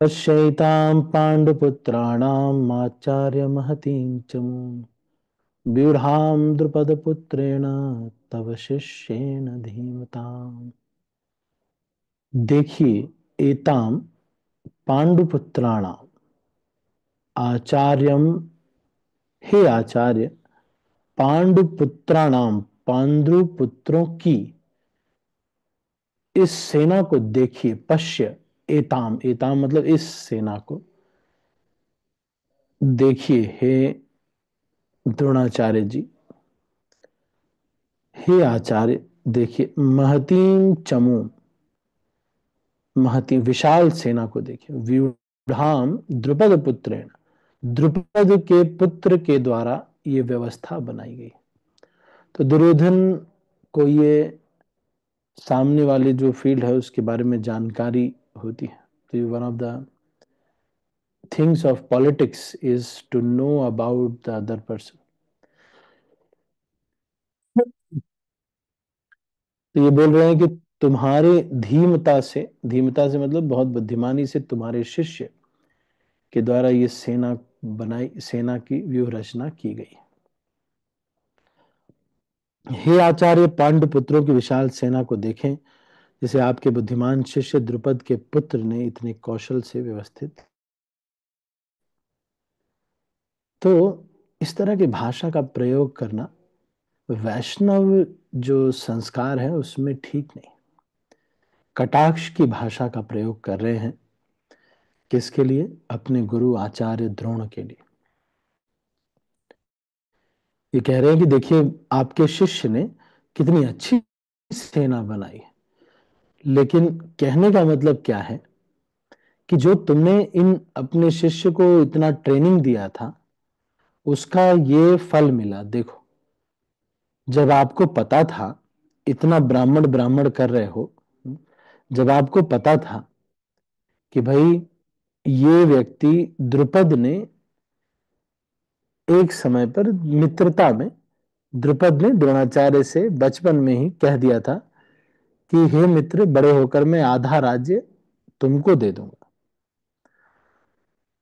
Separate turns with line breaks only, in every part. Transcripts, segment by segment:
पश्यैतां पाण्डुपुत्राणाम् आचार्यमहतीं च व्यूढां द्रुपदपुत्रेण तव शिष्येण धीमताम्। देखिए एताम पांडुपुत्राणाम आचार्यम हे आचार्य पांडुपुत्राणाम पांडुपुत्रों की इस सेना को देखिए, पश्य। एताम एताम मतलब इस सेना को। देखिए, हे द्रोणाचार्य जी, हे आचार्य, देखिए, महतीम चमू, महती, विशाल सेना को देखिए। व्यूढ़ाम द्रुपद पुत्र द्रुपद के पुत्र के द्वारा ये व्यवस्था बनाई गई। तो दुर्योधन को ये सामने वाले जो फ़ील्ड है, उसके बारे में जानकारी होती है। तो one of the things of politics is to know about the other person तो ये बोल रहे हैं कि तुम्हारे धीमता से धीमता से मतलब बहुत बुद्धिमानी से तुम्हारे शिष्य के द्वारा ये सेना बनाई, सेना की व्यूह रचना की गई। हे आचार्य पांडु पुत्रों की विशाल सेना को देखें जिसे आपके बुद्धिमान शिष्य द्रुपद के पुत्र ने इतने कौशल से व्यवस्थित। तो इस तरह की भाषा का प्रयोग करना वैष्णव जो संस्कार है उसमें ठीक नहीं। कटाक्ष की भाषा का प्रयोग कर रहे हैं। किसके लिए? अपने गुरु आचार्य द्रोण के लिए। ये कह रहे हैं कि देखिए, आपके शिष्य ने कितनी अच्छी सेना बनाई लेकिन कहने का मतलब क्या है? कि जो तुमने इन अपने शिष्य को इतना ट्रेनिंग दिया था, उसका ये फल मिला। देखो, जब आपको पता था, इतना ब्राह्मण ब्राह्मण कर रहे हो, जब आपको पता था कि भाई, ये व्यक्ति द्रुपद ने एक समय पर मित्रता में, द्रुपद ने द्रोणाचार्य से बचपन में ही कह दिया था कि हे मित्र, बड़े होकर मैं आधा राज्य तुमको दे दूँगा।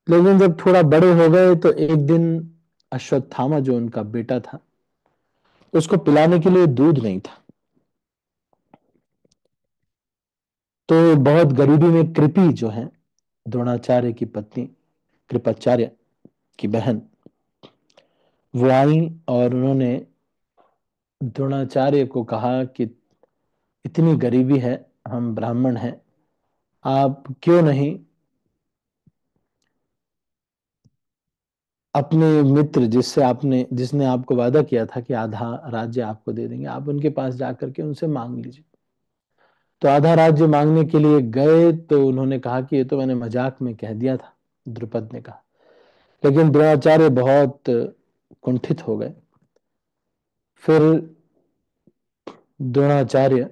लेकिन जब थोड़ा बड़े हो गए तो एक दिन अश्वत्थामा जो उनका बेटा था, उसको पिलाने के लिए दूध नहीं था। तो बहुत गरीबी में कृपी जो है, द्रोणाचार्य की पत्नी, कृपाचार्य की बहन, वो आई और उन्होंने द्रोणाचार्य को कहा कि इतनी गरीबी है, हम ब्राह्मण हैं, आप क्यों नहीं अपने मित्र जिससे आपने, जिसने आपको वादा किया था कि आधा राज्य आपको दे देंगे, आप उनके पास जाकर के उनसे मांग लीजिए। तो आधा राज्य मांगने के लिए गए तो उन्होंने कहा कि ये तो मैंने मज़ाक में कह दिया था, द्रुपद ने कहा। लेकिन द्रोणाचार्य बहुत कुंठित हो गए। फिर द्रोणाचार्य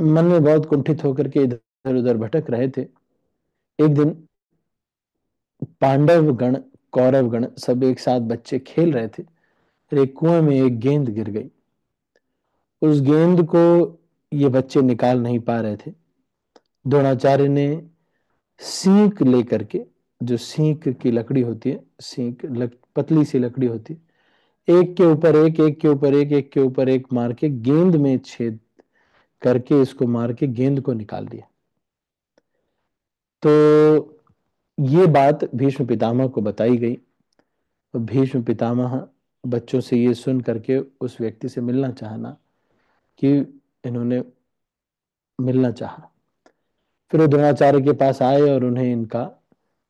मन में बहुत कुंठित होकर के इधर उधर भटक रहे थे। एक दिन पांडव गण कौरव गण सब एक साथ बच्चे खेल रहे थे फिर एक कुएँ में एक गेंद गिर गई। उस गेंद को ये बच्चे निकाल नहीं पा रहे थे। द्रोणाचार्य ने सीख लेकर के जो सीख की लकड़ी होती है सीख लक, पतली सी लकड़ी होती है एक के ऊपर एक एक के ऊपर एक एक के ऊपर एक मार के गेंद में छेद करके इसको मार के गेंद को निकाल दिया। तो ये बात भीष्म पितामह को बताई गई। भीष्म पितामह बच्चों से ये सुन करके उस व्यक्ति से मिलना चाहना कि इन्होंने मिलना चाहा। फिर वो द्रोणाचार्य के पास आए और उन्हें इनका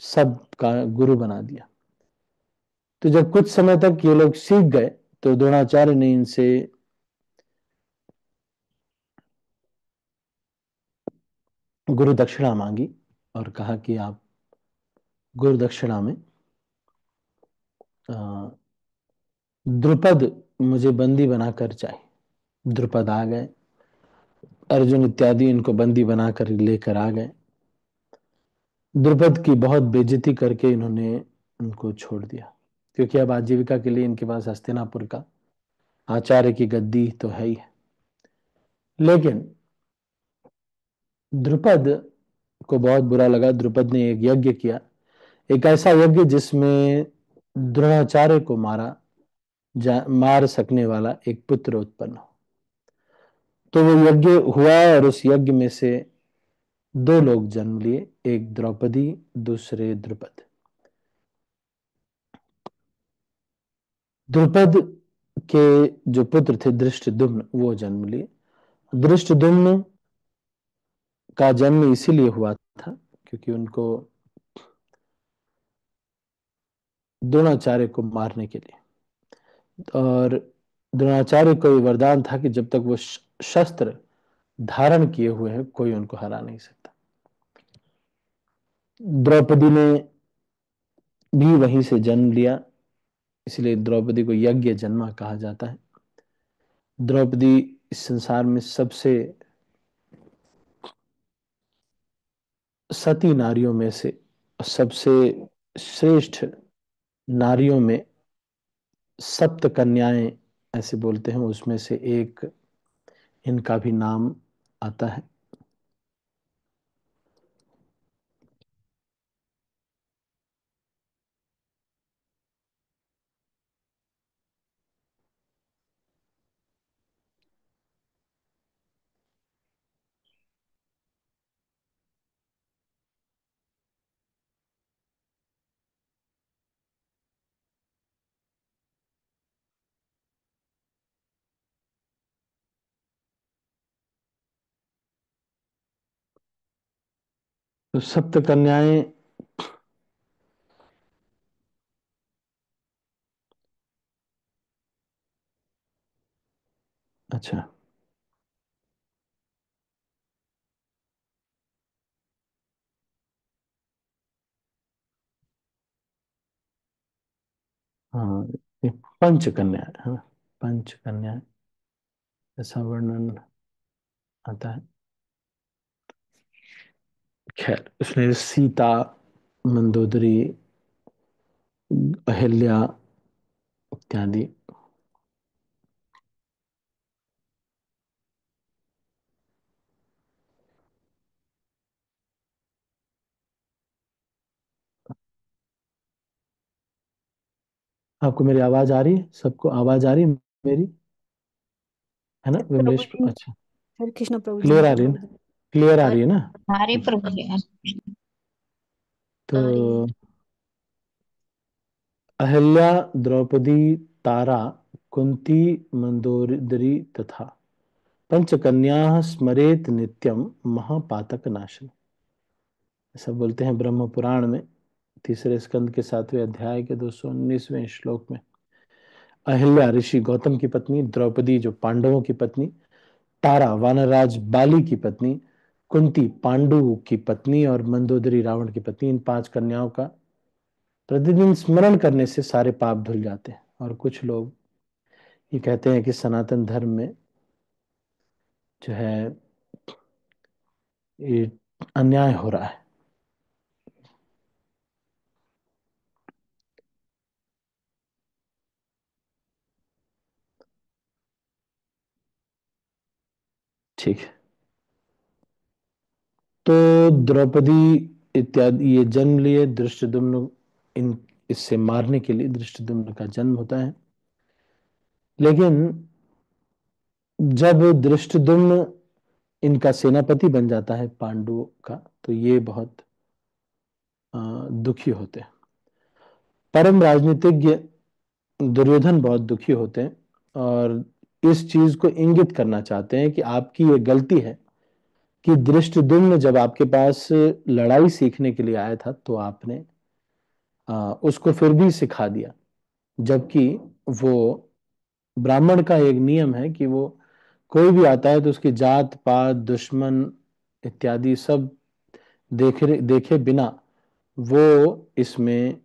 सब का गुरु बना दिया। तो जब कुछ समय तक ये लोग सीख गए तो द्रोणाचार्य ने इनसे गुरु दक्षिणा मांगी और कहा कि आप गुरु दक्षिणा में द्रुपद मुझे बंदी बनाकर चाहिए द्रुपद आ गए। अर्जुन इत्यादि इनको बंदी बनाकर लेकर आ गए। द्रुपद की बहुत बेजती करके इन्होंने उनको छोड़ दिया। क्योंकि अब आजीविका के लिए इनके पास हस्तिनापुर का, आचार्य की गद्दी तो है ही है। लेकिन द्रुपद को बहुत बुरा लगा। द्रुपद ने एक यज्ञ किया। एक ऐसा यज्ञ जिसमें द्रोणाचार्य को मारा मार सकने वाला एक पुत्र उत्पन्न हो। तो वो यज्ञ हुआ और उस यज्ञ में से दो लोग जन्म लिए, एक द्रौपदी, दूसरे द्रुपद। द्रुपद के जो पुत्र थे दृष्टदुम्न वो जन्म लिए। दृष्टदुम्न का जन्म इसीलिए हुआ था क्योंकि उनको द्रोणाचार्य को मारने के लिए। और द्रोणाचार्य को वरदान था कि जब तक वो शस्त्र धारण किए हुए हैं, कोई उनको हरा नहीं सकता। द्रौपदी ने भी वहीं से जन्म लिया, इसलिए द्रौपदी को यज्ञ जन्मा कहा जाता है। द्रौपदी इस संसार में सबसे सती नारियों में से सबसे श्रेष्ठ नारियों में सप्त कन्याएँ, ऐसे बोलते हैं, उसमें से एक, इनका भी नाम आता है। तो सप्त कन्याएँ अच्छा। हाँ पंच कन्या हाँ पंच कन्या ऐसा वर्णन आता है। खैर उसने सीता मंदोदरी अहिल्या इत्यादि। आपको मेरी आवाज़ आ रही है? सबको आवाज़ आ रही मेरी? है ना? विमलेश अच्छा।
कृष्ण प्रभु
क्लियर आ रही ना? क्लियर आ रही है ना?
प्रभु
तो अहिल्या द्रौपदी तारा कुंती मंदोदरी तथा पंचकन्या स्मरेत नित्यम महापातक नाशन ऐसा बोलते हैं ब्रह्म पुराण में तीसरे स्कंद के सातवें अध्याय के दो सौ उन्नीसवें श्लोक में। अहिल्या ऋषि गौतम की पत्नी द्रौपदी जो पांडवों की पत्नी तारा वानराज बाली की पत्नी कुंती पांडु की पत्नी और मंदोदरी रावण की पत्नी, इन पाँच कन्याओं का प्रतिदिन स्मरण करने से सारे पाप धुल जाते हैं। और कुछ लोग ये कहते हैं कि सनातन धर्म में जो है ये अन्याय हो रहा है। ठीक है। तो द्रौपदी इत्यादि, ये जन्म लिए दृष्टदुम्न इन, इससे मारने के लिए दृष्टदुम्न का जन्म होता है। लेकिन जब दृष्टदुम्न इनका सेनापति बन जाता है पांडु का तो ये बहुत दुखी होते हैं। परम राजनीतिज्ञ दुर्योधन बहुत दुखी होते हैं और इस चीज़ को इंगित करना चाहते हैं कि आपकी ये गलती है कि दृष्टदुम्न जब आपके पास लड़ाई सीखने के लिए आया था तो आपने आ, उसको फिर भी सिखा दिया। जबकि वो ब्राह्मण का एक नियम है कि वो कोई भी आता है तो उसकी जात पात दुश्मन इत्यादि सब देखे देखे बिना वो इसमें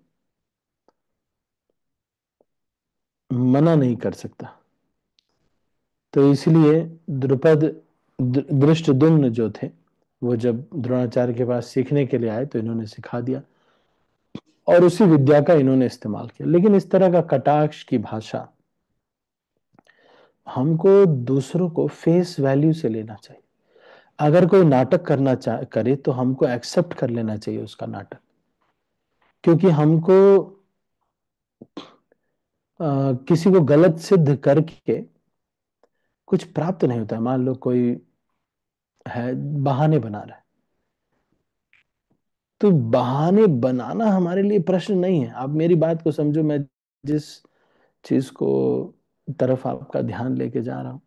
मना नहीं कर सकता। तो इसलिए द्रुपद दृष्टदुम्न जो थे वो जब द्रोणाचार्य के पास सीखने के लिए आए तो इन्होंने सिखा दिया। और उसी विद्या का इन्होंने इस्तेमाल किया। लेकिन इस तरह का कटाक्ष की भाषा हमको दूसरों को फेस वैल्यू से लेना चाहिए। अगर कोई नाटक करना चाह करे तो हमको एक्सेप्ट कर लेना चाहिए उसका नाटक। क्योंकि हमको आ, किसी को गलत सिद्ध करके कुछ प्राप्त नहीं होता। मान लो कोई है, बहाने बना रहा है। तो बहाने बनाना हमारे लिए प्रश्न नहीं है। आप मेरी बात को समझो, मैं जिस चीज़ को तरफ़ आपका ध्यान लेके जा रहा हूँ,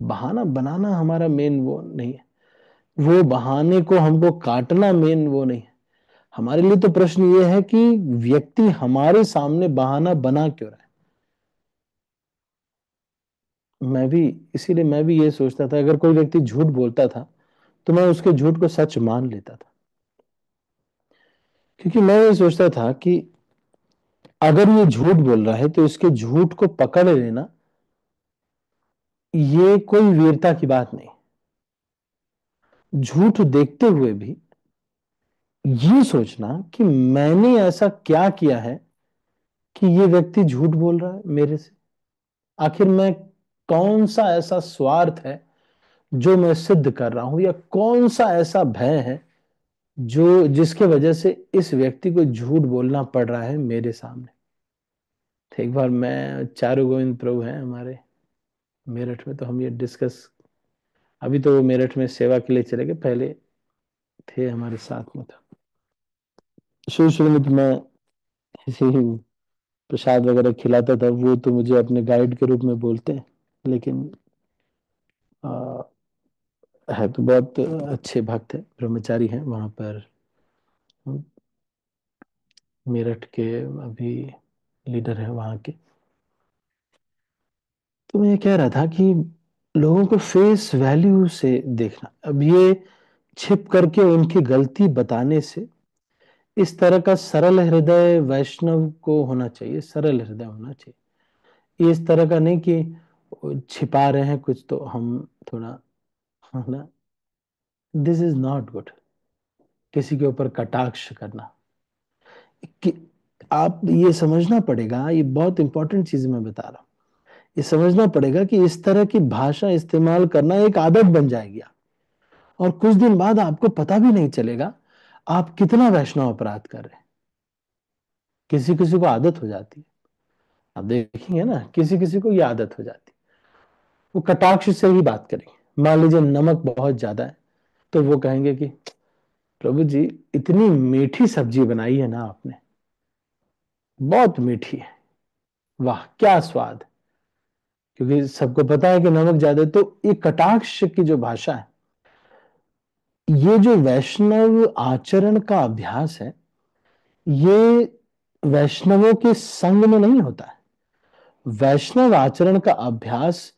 बहाना बनाना हमारा मेन वो नहीं है। वो बहाने को हमको काटना मेन वो नहीं है। हमारे लिए तो प्रश्न ये है कि व्यक्ति हमारे सामने बहाना बना क्यों रहा है मैं भी, इसीलिए मैं भी ये सोचता था, अगर कोई व्यक्ति झूठ बोलता था तो मैं उसके झूठ को सच मान लेता था। क्योंकि मैं ये सोचता था कि अगर ये झूठ बोल रहा है तो इसके झूठ को पकड़ लेना, ये कोई वीरता की बात नहीं। झूठ देखते हुए भी ये सोचना कि मैंने ऐसा क्या किया है कि ये व्यक्ति झूठ बोल रहा है मेरे से? आखिर मैं कौन सा ऐसा स्वार्थ है जो मैं सिद्ध कर रहा हूँ, या कौन सा ऐसा भय है जो, जिसके वजह से इस व्यक्ति को झूठ बोलना पड़ रहा है मेरे सामने? तो एक बार मैं, चारू गोविंद प्रभु हैं हमारे मेरठ में तो हम ये डिस्कस अभी तो वो मेरठ में सेवा के लिए चले गए, पहले थे हमारे साथ में था। शुरू शुरू में तो मैं प्रसाद वगैरह खिलाता था, वो तो मुझे अपने गाइड के रूप में बोलते हैं। लेकिन आ, है तो बहुत अच्छे भक्त है ब्रह्मचारी हैं वहाँ पर मेरठ के अभी लीडर है वहाँ के। तो मैं ये कह रहा था कि लोगों को फेस वैल्यू से देखना अब ये छिप करके उनकी गलती बताने से इस तरह का सरल हृदय वैष्णव को होना चाहिए सरल हृदय होना चाहिए। इस तरह का नहीं कि छिपा रहे हैं, कुछ तो हम थोड़ा ना दिस इज़ नॉट गुड किसी के ऊपर कटाक्ष करना। कि आप ये समझना पड़ेगा, ये बहुत इंपॉर्टेंट चीज़ मैं बता रहा हूँ। ये समझना पड़ेगा कि इस तरह की भाषा इस्तेमाल करना एक आदत बन जाएगी और कुछ दिन बाद आपको पता भी नहीं चलेगा, आप कितना वैष्णव अपराध कर रहे हैं। किसी किसी को आदत हो जाती है। आप देखेंगे ना किसी किसी को ये आदत हो जाती है। वो कटाक्ष से ही बात करेंगे। मान लीजिए नमक बहुत ज़्यादा है तो वो कहेंगे कि, प्रभु जी, इतनी मीठी सब्ज़ी बनाई है ना आपने। बहुत मीठी है। वाह, क्या स्वाद क्योंकि सबको पता है कि नमक ज़्यादा तो ये कटाक्ष की जो भाषा है, ये जो वैष्णव आचरण का अभ्यास है, ये वैष्णवों के संग में नहीं होता है। वैष्णव आचरण का अभ्यास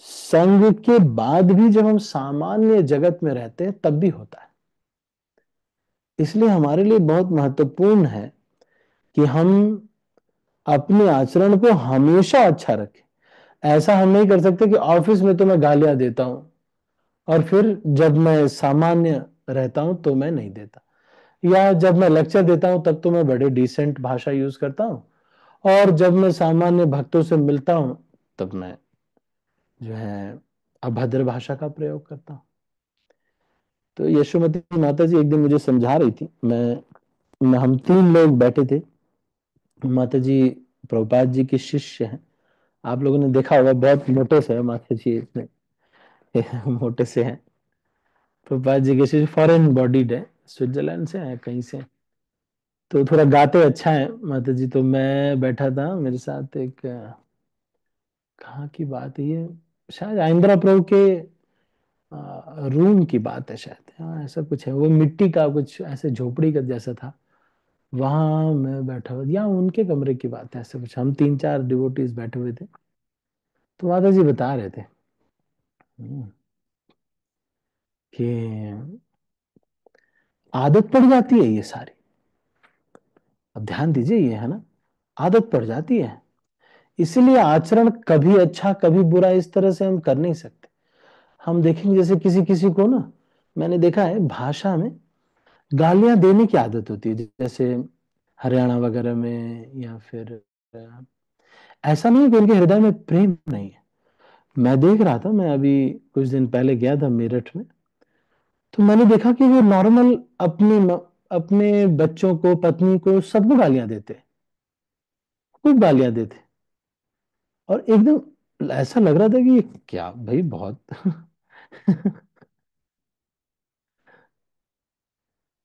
संग के बाद भी जब हम सामान्य जगत में रहते हैं, तब भी होता है। इसलिए हमारे लिए बहुत महत्वपूर्ण है कि हम अपने आचरण को हमेशा अच्छा रखें। ऐसा हम नहीं कर सकते कि ऑफ़िस में तो मैं गालियाँ देता हूँ और फिर जब मैं सामान्य रहता हूँ तो मैं नहीं देता। या जब मैं लेक्चर देता हूँ, तब तो मैं बड़े डिसेंट भाषा यूज़ करता हूँ और जब मैं सामान्य भक्तों से मिलता हूँ, तब मैं जो। है अभद्र भाषा का प्रयोग करता तो यशोमती माता जी एक दिन मुझे समझा रही थी, मैं हम तीन लोग बैठे थे। माता जी प्रभुपाद जी के शिष्य हैं। आप लोगों ने देखा होगा, बहुत मोटे से है माता जी इतने। मोटे से हैं। प्रभुपाद जी के शिष्य फॉरेन बॉडीड है, स्विट्जरलैंड से है, कहीं से तो थोड़ा गाते अच्छा है माता जी तो मैं बैठा था, मेरे साथ एक, कहाँ की बात है ये? शायद आइंद्रा प्रभु के रूम की बात है शायद। हाँ ऐसा कुछ है। वो मिट्टी का कुछ ऐसे झोपड़ी का जैसा था। वहाँ मैं बैठा हुआ या उनके कमरे की बात है ऐसे कुछ। हम तीन चार डिवोटीज बैठे हुए थे। तो माता जी बता रहे थे। हम्म, कि आदत पड़ जाती है ये सारी। अब ध्यान दीजिए ये है ना? आदत पड़ जाती है। इसीलिए आचरण कभी अच्छा कभी बुरा इस तरह से हम कर नहीं सकते। हम देखेंगे जैसे किसी किसी को ना, मैंने देखा है भाषा में गालियाँ देने की आदत होती है, जैसे हरियाणा वगैरह में या फिर, ऐसा नहीं है कि उनके हृदय में प्रेम नहीं है। मैं देख रहा था, मैं अभी कुछ दिन पहले गया था मेरठ में तो मैंने देखा कि वो नॉर्मल अपने अपने बच्चों को, पत्नी को सबको गालियाँ देते खूब गालियाँ देते और एकदम ऐसा लग रहा था कि क्या, भाई बहुत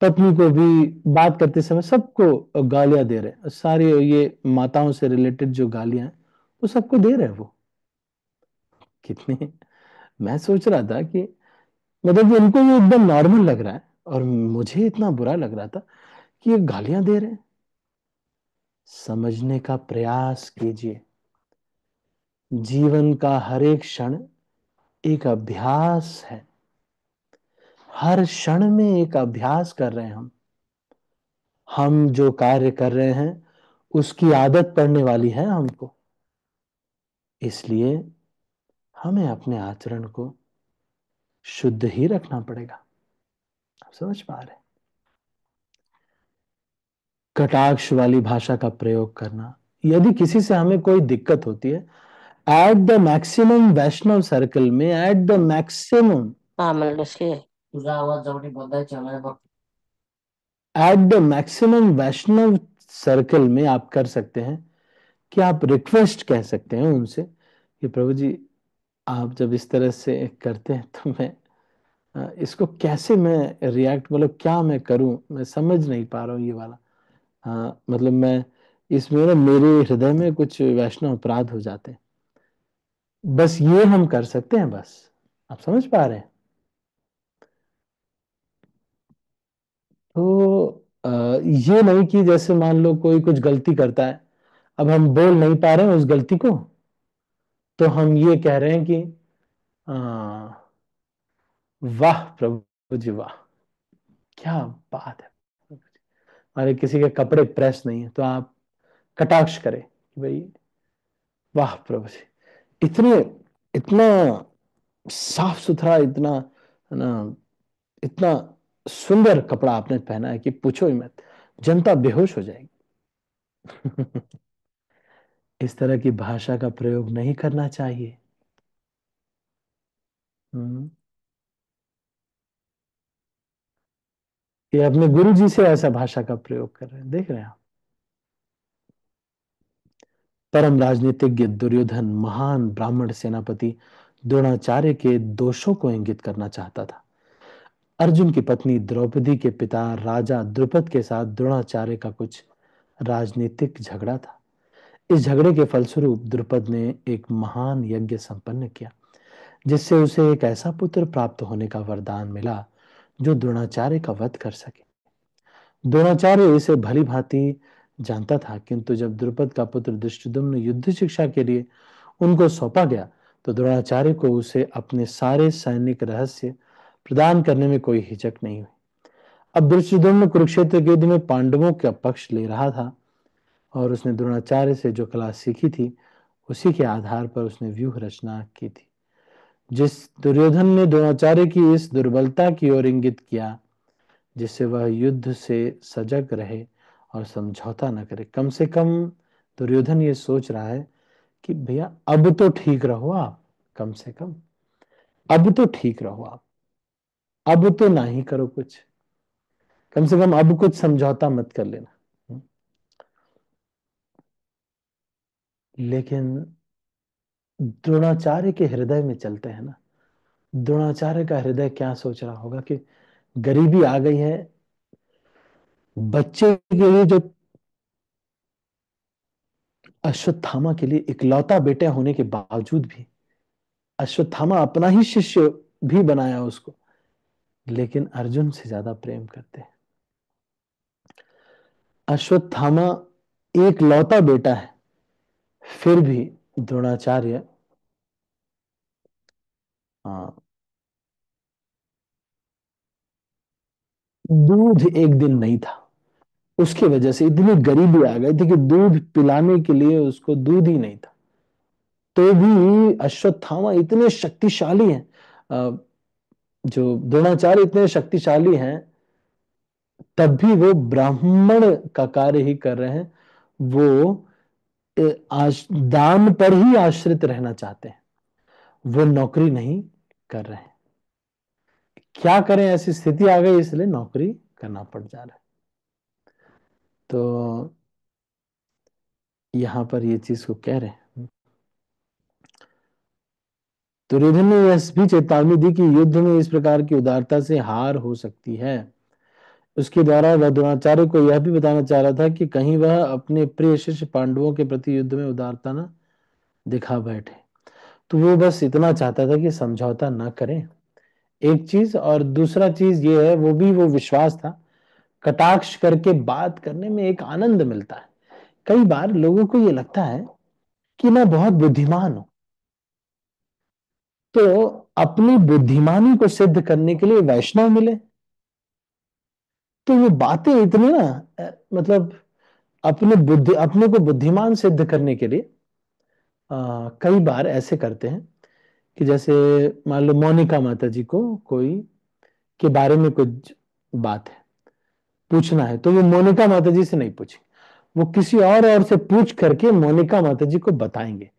पत्नी को भी बात करते समय सबको गालियाँ दे रहे सारी ये माताओं से रिलेटेड जो गालियाँ हैं, वो सबको दे रहे हैं वो। कितने, मैं सोच रहा था कि मतलब इनको ये एकदम नॉर्मल लग रहा है और मुझे इतना बुरा लग रहा था कि ये गालियाँ दे रहे हैं। समझने का प्रयास कीजिए। जीवन का हर एक क्षण एक अभ्यास है। हर क्षण में एक अभ्यास कर रहे हैं हम। हम जो कार्य कर रहे हैं, उसकी आदत पड़ने वाली है हमको। इसलिए हमें अपने आचरण को शुद्ध ही रखना पड़ेगा। आप समझ पा रहे कटाक्ष वाली भाषा का प्रयोग करना। यदि किसी से हमें कोई दिक्कत होती है at the maximum Vaishnav circle में at the maximum at the maximum Vaishnav circle में आप कर सकते हैं कि आप रिक्वेस्ट कह सकते हैं उनसे कि प्रभु जी आप जब इस तरह से करते हैं तो मैं इसको कैसे मैं रिएक्ट मतलब क्या मैं करूँ? मैं समझ नहीं पा रहा हूँ ये वाला। हाँ मतलब मैं इसमें ना मेरे हृदय में कुछ वैष्णव अपराध हो जाते हैं। बस ये हम कर सकते हैं, बस। आप समझ पा रहे हैं? तो ये नहीं कि जैसे मान लो कोई कुछ गलती करता है, अब हम बोल नहीं पा रहे हैं उस गलती को तो हम ये कह रहे हैं कि वाह प्रभु जी, वाह। क्या बात है हमारे किसी के कपड़े प्रेस नहीं है तो आप कटाक्ष करें भाई, वाह प्रभु जी। इतने, इतना साफ़ सुथरा इतना ना, इतना सुंदर कपड़ा आपने पहना है कि पूछो ही मत, जनता बेहोश हो जाएगी। इस तरह की भाषा का प्रयोग नहीं करना चाहिए। हम्म। ये अपने गुरु जी से ऐसा भाषा का प्रयोग कर रहे हैं, देख रहे हैं आप। परम राजनीतिज्ञ दुर्योधन महान ब्राह्मण सेनापति द्रोणाचार्य के दोषों को इंगित करना चाहता था। अर्जुन की पत्नी द्रौपदी के पिता राजा द्रुपद के साथ द्रोणाचार्य का कुछ राजनीतिक झगड़ा था। इस झगड़े के फलस्वरूप द्रुपद ने एक महान यज्ञ संपन्न किया, जिससे उसे एक ऐसा पुत्र प्राप्त होने का वरदान मिला जो द्रोणाचार्य का वध कर सके। द्रोणाचार्य इसे भली भांति जानता था, किंतु जब द्रुपद का पुत्र दृष्टिदुम्न युद्ध शिक्षा के लिए उनको सौंपा गया तो द्रोणाचार्य को उसे अपने सारे सैनिक रहस्य प्रदान करने में कोई हिचक नहीं हुई। अब दृष्टिदुम्न कुरुक्षेत्र के युद्ध में पांडवों का पक्ष ले रहा था और उसने द्रोणाचार्य से जो कला सीखी थी, उसी के आधार पर उसने व्यूह रचना की थी। जिस दुर्योधन ने द्रोणाचार्य की इस दुर्बलता की ओर इंगित किया, जिससे वह युद्ध से सजग रहे और समझौता ना करे। कम से कम दुर्योधन ये सोच रहा है कि भैया, अब तो ठीक रहो आप, कम से कम। अब तो ठीक रहो आप। अब तो ना ही करो कुछ। कम से कम अब कुछ समझौता मत कर लेना। हम्म। लेकिन द्रोणाचार्य के हृदय में चलते हैं ना। द्रोणाचार्य का हृदय क्या सोच रहा होगा कि गरीबी आ गई है बच्चे के लिए जो अश्वत्थामा के लिए इकलौता बेटा होने के बावजूद भी, अश्वत्थामा अपना ही शिष्य भी बनाया उसको। लेकिन अर्जुन से ज़्यादा प्रेम करते हैं। अश्वत्थामा एक लौता बेटा है, फिर भी द्रोणाचार्य दूध एक दिन नहीं था। उसकी वजह से इतनी गरीबी आ गई थी कि दूध पिलाने के लिए उसको दूध ही नहीं था। तो भी अश्वत्थामा इतने शक्तिशाली हैं जो द्रोणाचार्य इतने शक्तिशाली हैं, तब भी वो ब्राह्मण का कार्य ही कर रहे हैं। वो दान पर ही आश्रित रहना चाहते हैं। वो नौकरी नहीं कर रहे हैं। क्या करें ऐसी स्थिति आ गई, इसलिए नौकरी करना पड़ जा रहा है। तो यहाँ पर ये चीज़ को कह रहे हैं। दुर्योधन ने यह भी चेतावनी दी कि युद्ध में इस प्रकार की उदारता से हार हो सकती है। उसके द्वारा वह द्रोणाचार्य को यह भी बताना चाह रहा था कि कहीं वह अपने प्रिय शिष्य पांडवों के प्रति युद्ध में उदारता न दिखा बैठे। तो वो बस इतना चाहता था कि समझौता न करें। एक चीज़ और दूसरा चीज़ ये है, वो भी वो विश्वास था कटाक्ष करके बात करने में एक आनंद मिलता है। कई बार लोगों को ये लगता है कि मैं बहुत बुद्धिमान हूँ। तो अपनी बुद्धिमानी को सिद्ध करने के लिए वैष्णव मिले। तो वो बातें इतनी ना मतलब अपने बुद्धि अपने को बुद्धिमान सिद्ध करने के लिए आ, कई बार ऐसे करते हैं कि जैसे मान लो मोनिका माता जी को कोई के बारे में कुछ बात है। पूछना है तो वो मोनिका माता जी से नहीं पूछे वो किसी और और से पूछ करके मोनिका माता जी को बताएँगे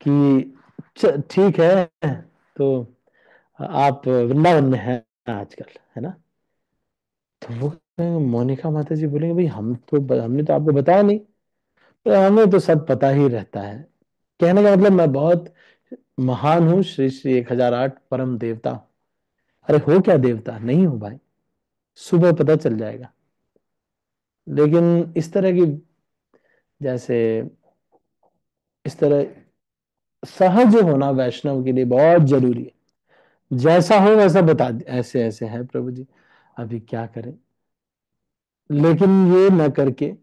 कि ठीक है तो आप वृंदावन में हैं आजकल, है ना? तो वो मोनिका माता जी बोलेंगे, भाई, हम तो हमने तो आपको बताया नहीं। तो हमें तो सब पता ही रहता है। कहने का मतलब मैं बहुत महान हूँ, श्री श्री एक हज़ार आठ परम देवता अरे, हो क्या देवता? नहीं हो भाई, सुबह पता चल जाएगा। लेकिन इस तरह की जैसे इस तरह सहज होना वैष्णव के लिए बहुत ज़रूरी है। जैसा हो वैसा बता ऐसे ऐसे है प्रभु जी। अभी क्या करें? लेकिन ये न करके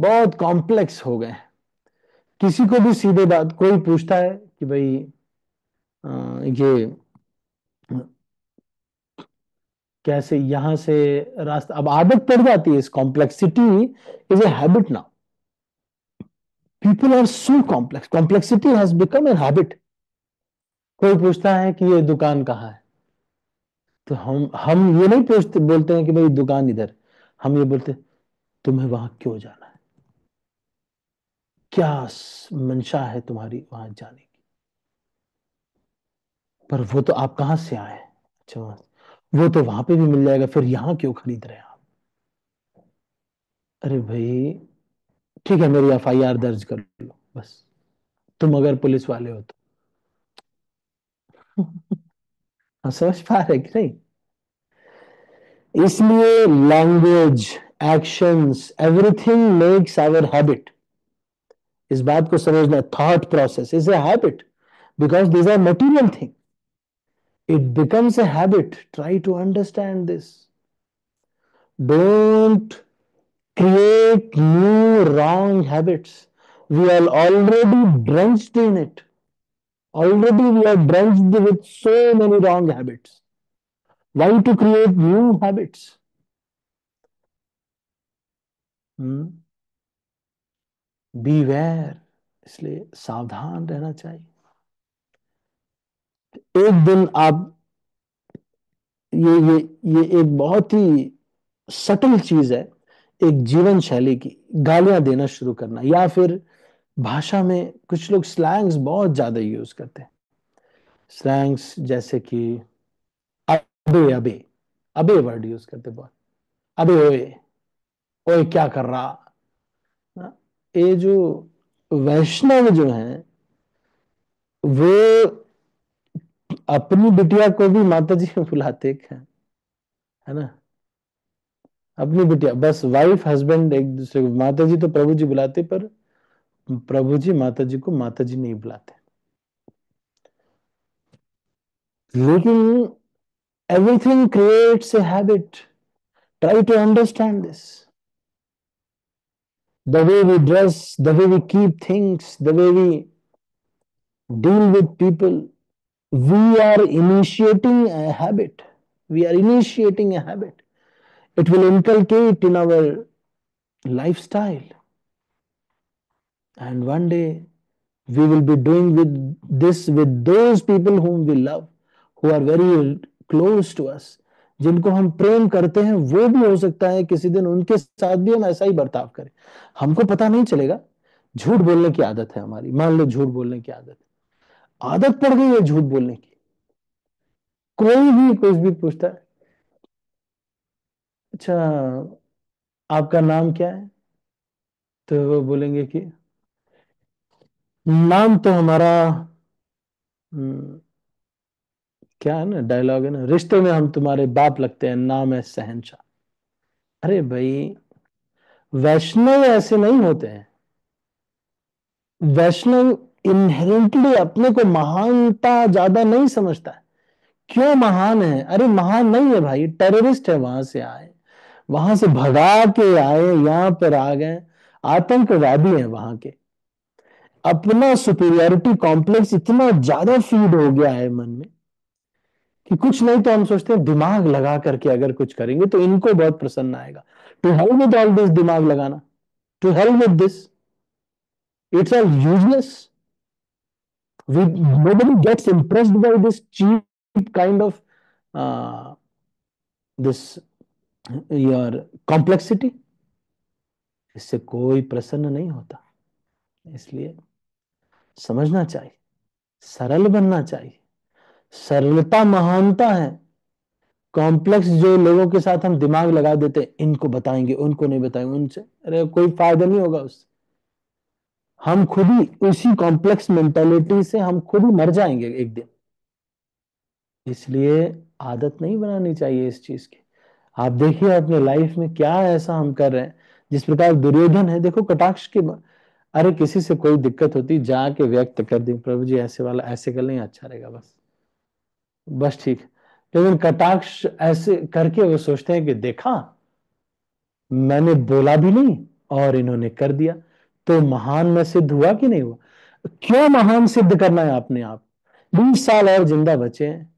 बहुत कॉम्प्लेक्स हो गए किसी को भी सीधे बात कोई पूछता है कि भाई आ, ये कैसे यहाँ से रास्ता, अब आदत पड़ जाती है इस complexity is a habit now people are so complex complexity has become a habit कोई पूछता है कि ये दुकान कहाँ है? तो हम हम ये नहीं पूछते, बोलते हैं कि भाई दुकान इधर। हम ये बोलते, तुम्हें वहाँ क्यों जाना है? क्या मंशा है तुम्हारी वहाँ जाने की? पर वो तो आप कहाँ से आए अच्छा वो तो वहाँ पे भी मिल जाएगा, फिर यहाँ क्यों खरीद रहे हैं आप? अरे भाई, ठीक है, मेरी एफ़ आई आर दर्ज कर लो, बस। तुम अगर पुलिस वाले हो तो। हाँ समझ पा रहे कि नहीं? इसलिए language actions everything makes our habit इस बात को समझना thought process is a habit because this are material thing it becomes a habit. Try to understand this. Don't create new wrong habits. We are already drenched in it. Already we are drenched with so many wrong habits. Why to create new habits? Hmm? Beware. इसलिए सावधान रहना चाहिए एक दिन आप ये ये ये एक बहुत ही सटल चीज़ है, एक जीवन शैली की, गालियाँ देना शुरू करना, या फिर भाषा में कुछ लोग स्लैंग्स बहुत ज़्यादा यूज़ करते हैं। स्लैंग्स जैसे कि अबे अबे अबे वर्ड यूज़ करते बहुत। अबे, ओए ओए, क्या कर रहा? ये जो वैष्णव जो हैं, वो अपनी बिटिया को भी माता जी बुलाते हैं, है ना? अपनी बिटिया, बस वाइफ हस्बैंड एक दूसरे को माता जी तो प्रभु जी बुलाते, पर प्रभु जी माता जी को माता जी नहीं बुलाते। लेकिन everything creates a habit try to understand this the way we dress the way we keep things the way we deal with people we are initiating a habit. We are initiating a habit. It will inculcate in our lifestyle. And one day we will be doing with this with those people whom we love, who are very close to us. जिनको हम प्रेम करते हैं वो भी हो सकता है किसी दिन उनके साथ भी हम ऐसा ही बर्ताव करें हमको पता नहीं चलेगा झूठ बोलने की आदत है हमारी मान लो झूठ बोलने की आदत आदत पड़ गई है झूठ बोलने की। कोई भी कुछ भी पूछता है। अच्छा आपका नाम क्या है? तो वो बोलेंगे कि नाम तो हमारा हम्म, क्या है ना डायलॉग है ना रिश्ते में हम तुम्हारे बाप लगते हैं नाम है सहनशाह अरे भाई वैष्णव ऐसे नहीं होते हैं। वैष्णव इनहेरेंटली अपने को महानता ज़्यादा नहीं समझता है। क्यों महान है? अरे महान नहीं है भाई टेररिस्ट है, वहाँ से आए। वहाँ से भगा के आए, यहाँ पर आ गए। आतंकवादी है वहाँ के। अपना सुपीरियरिटी कॉम्प्लेक्स इतना ज़्यादा फ़ीड हो गया है मन में कि कुछ नहीं तो हम सोचते हैं, दिमाग लगा करके अगर कुछ करेंगे तो इनको बहुत प्रसन्न आएगा। To help with all this दिमाग लगाना। To help with this it's all useless we nobody gets impressed by this cheap kind of uh, this your complexity. इससे कोई प्रसन्न नहीं होता। इसलिए समझना चाहिए। सरल बनना चाहिए। सरलता महानता है। कॉम्प्लेक्स जो लोगों के साथ हम दिमाग लगा देते इनको बताएँगे उनको नहीं बताएँगे उनसे। अरे कोई फ़ायदा नहीं होगा उससे। हम खुद ही उसी कॉम्प्लेक्स मेंटेलिटी से हम खुद ही मर जाएँगे एक दिन। इसलिए आदत नहीं बनानी चाहिए इस चीज़ की। आप देखिए अपने लाइफ में क्या ऐसा हम कर रहे हैं, जिस प्रकार दुर्योधन है, देखो कटाक्ष के अरे किसी से कोई दिक्कत होती, जाके व्यक्त कर दी, प्रभु जी ऐसे वाला, ऐसे कर लें अच्छा रहेगा बस। बस ठीक। लेकिन कटाक्ष ऐसे करके वो सोचते हैं कि देखा, मैंने बोला भी नहीं और इन्होंने कर दिया। तो महान में सिद्ध हुआ कि नहीं हुआ? क्यों महान सिद्ध करना है आपने आप? बीस साल और ज़िंदा बचे हैं।